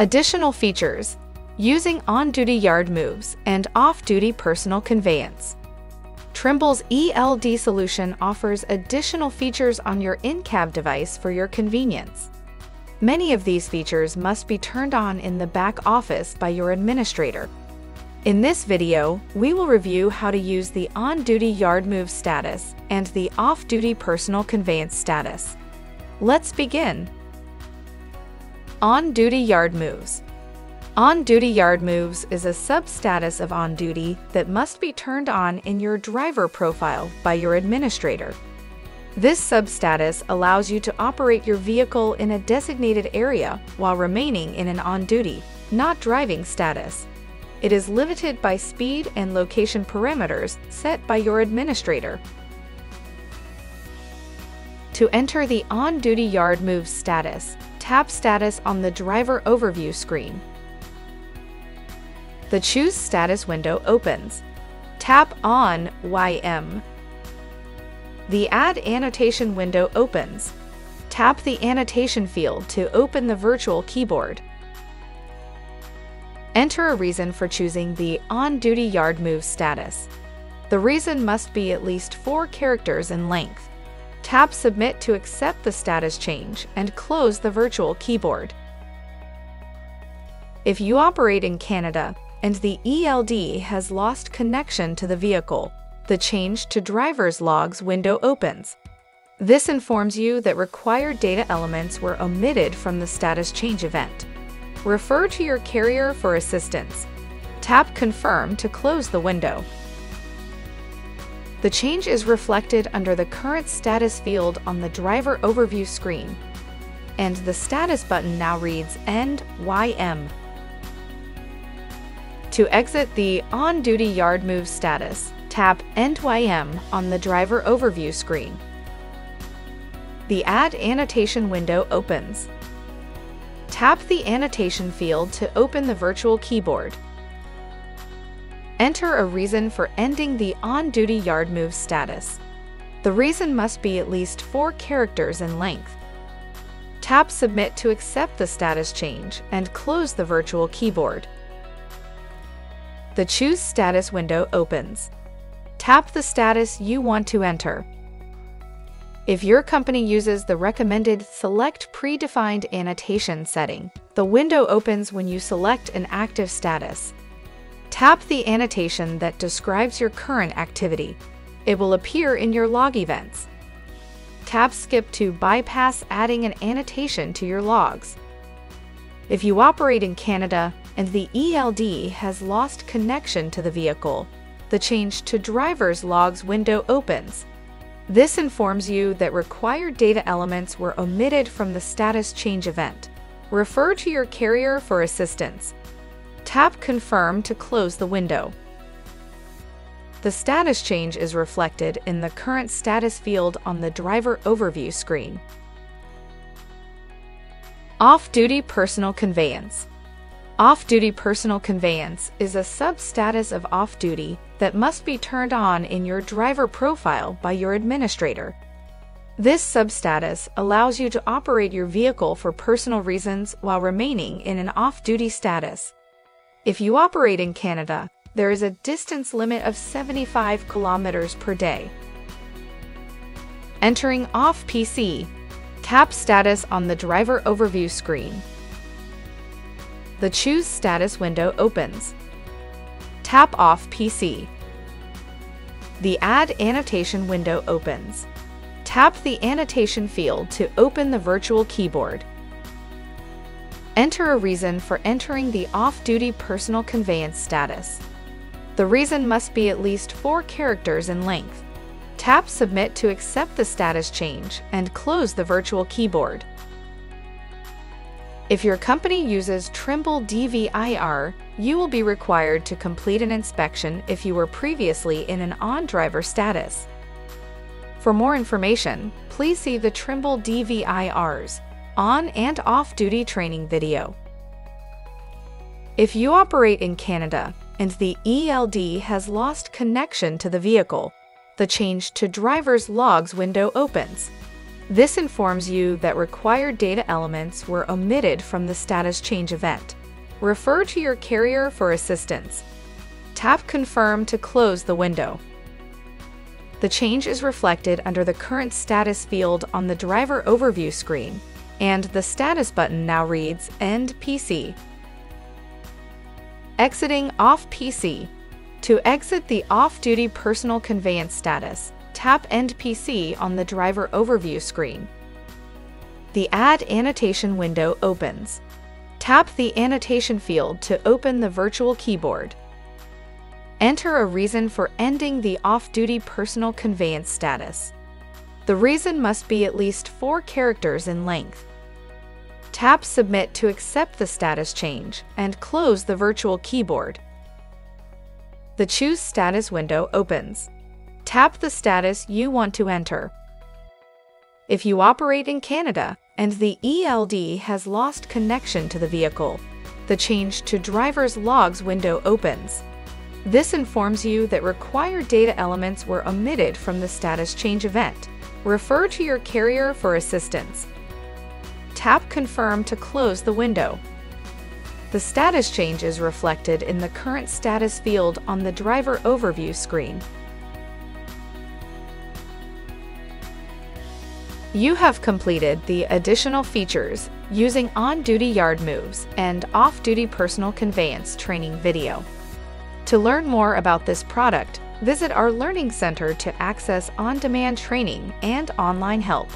Additional features using on duty yard moves and off duty personal conveyance. Trimble's ELD solution offers additional features on your in cab device for your convenience. Many of these features must be turned on in the back office by your administrator. In this video, we will review how to use the on-duty yard move status and the off-duty personal conveyance status. Let's begin. On-duty yard moves. On-duty yard moves is a substatus of on-duty that must be turned on in your driver profile by your administrator. This substatus allows you to operate your vehicle in a designated area while remaining in an on-duty, not driving status. It is limited by speed and location parameters set by your administrator. To enter the on-duty yard move status, tap Status on the Driver Overview screen. The Choose Status window opens. Tap on YM. The Add Annotation window opens. Tap the Annotation field to open the virtual keyboard. Enter a reason for choosing the on-duty yard move status. The reason must be at least four characters in length. Tap Submit to accept the status change and close the virtual keyboard. If you operate in Canada and the ELD has lost connection to the vehicle, the Change to Driver's Logs window opens. This informs you that required data elements were omitted from the status change event. Refer to your carrier for assistance. Tap Confirm to close the window. The change is reflected under the current status field on the driver overview screen, and the status button now reads End YM. To exit the on-duty yard move status, tap End YM on the driver overview screen. The Add Annotation window opens. Tap the Annotation field to open the virtual keyboard. Enter a reason for ending the on-duty yard move status. The reason must be at least four characters in length. Tap Submit to accept the status change and close the virtual keyboard. The Choose Status window opens. Tap the status you want to enter. If your company uses the recommended Select Predefined Annotation setting, the window opens when you select an active status. Tap the annotation that describes your current activity. It will appear in your log events. Tap Skip to bypass adding an annotation to your logs. If you operate in Canada and the ELD has lost connection to the vehicle, the Change to Driver's Logs window opens this informs you that required data elements were omitted from the status change event. Refer to your carrier for assistance. Tap Confirm to close the window. The status change is reflected in the current status field on the driver overview screen. Off-duty personal conveyance. Off-duty personal conveyance is a sub-status of off-duty that must be turned on in your driver profile by your administrator. This sub-status allows you to operate your vehicle for personal reasons while remaining in an off-duty status. If you operate in Canada, there is a distance limit of 75 kilometers per day. Entering off PC, tap status on the driver overview screen the Choose Status window opens. Tap off PC. The Add Annotation window opens. Tap the Annotation field to open the virtual keyboard. Enter a reason for entering the off-duty personal conveyance status. The reason must be at least four characters in length. Tap Submit to accept the status change and close the virtual keyboard. If your company uses Trimble DVIR, you will be required to complete an inspection if you were previously in an on-driver status. For more information, please see the Trimble DVIR's on and off-duty training video. If you operate in Canada and the ELD has lost connection to the vehicle, the Change to Driver's Logs window opens. This informs you that required data elements were omitted from the status change event. Refer to your carrier for assistance. Tap Confirm to close the window. The change is reflected under the current status field on the driver overview screen, and the status button now reads End PC. Exiting off PC. To exit the off-duty personal conveyance status, tap End PC on the driver overview screen. The Add Annotation window opens. Tap the Annotation field to open the virtual keyboard. Enter a reason for ending the off-duty personal conveyance status. The reason must be at least four characters in length. Tap Submit to accept the status change and close the virtual keyboard. The Choose Status window opens. Tap the status you want to enter. If you operate in Canada and the ELD has lost connection to the vehicle, the Change to Driver's Logs window opens. This informs you that required data elements were omitted from the status change event. Refer to your carrier for assistance. Tap Confirm to close the window. The status change is reflected in the current status field on the driver overview screen. You have completed the additional features using on-duty yard moves and off-duty personal conveyance training video. To learn more about this product, visit our Learning Center to access on-demand training and online help.